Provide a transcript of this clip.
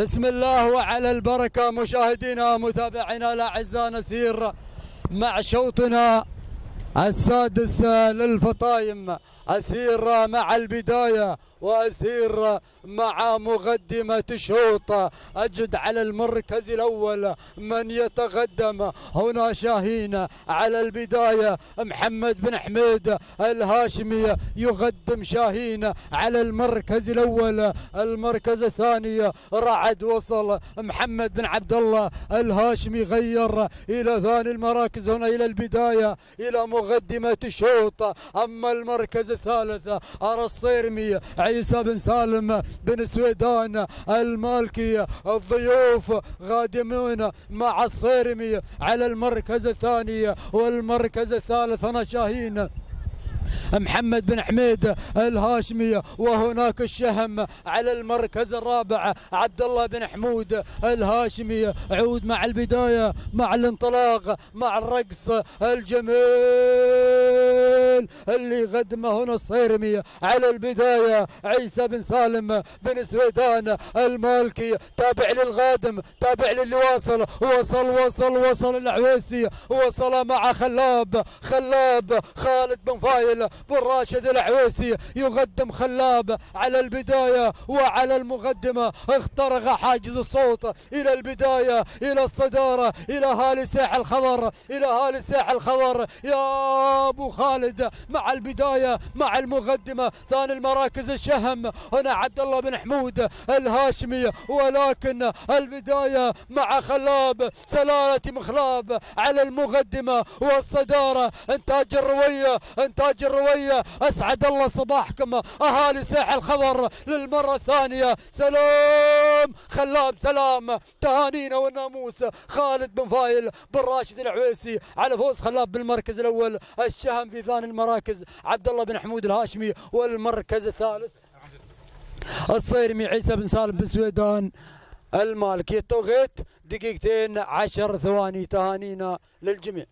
بسم الله وعلى البركة مشاهدينا متابعينا الأعزاء نسير مع شوطنا السادس للفطايم أسير مع البداية وأسير مع مقدمة شوط. أجد على المركز الأول من يتقدم. هنا شاهين على البداية. محمد بن حميد الهاشمي يقدم شاهين على المركز الأول. المركز الثاني رعد وصل. محمد بن عبد الله الهاشمي غير إلى ثاني المراكز هنا إلى البداية إلى مقدمة شوط أما المركز الثالث أرى الصيرمي عيسى بن سالم بن سويدان المالكي. الضيوف قادمون مع الصيرمي على المركز الثاني والمركز الثالث. أنا شاهين. محمد بن حميد الهاشمي وهناك الشهم على المركز الرابع عبد الله بن حمود الهاشمي. عود مع البداية مع الانطلاق مع الرقص الجميل. اللي قدمه هنا الصيرمي على البداية عيسى بن سالم بن سويدان المالكي تابع للغادم تابع للي واصل وصل وصل وصل العويسي. وصل مع خلاب. خلاب خالد بن فايل بن راشد العويسي. يقدم خلاب على البداية وعلى المقدمة. اخترق حاجز الصوت إلى البداية إلى الصدارة إلى هالي ساح الخضر إلى هالي ساح الخضر. يا أبو خالد مع البداية مع المقدمة. ثاني المراكز الشهم. هنا عبد الله بن حمود الهاشمي. ولكن البداية مع خلاب. سلالة مخلاب على المقدمة والصدارة. إنتاج الروية إنتاج الروية. أسعد الله صباحكم. أهالي ساحل الخضر للمرة الثانية. سلام خلاب سلام. تهانينا والناموس. خالد بن فايل بن راشد العويسي. على فوز خلاب بالمركز الأول. الشهم في ثاني المراكز عبد الله بن حمود الهاشمي والمركز الثالث. الصيرمي عيسى بن سالم بن سويدان المالكي التوقيت دقيقتين عشر ثواني تهانينا للجميع.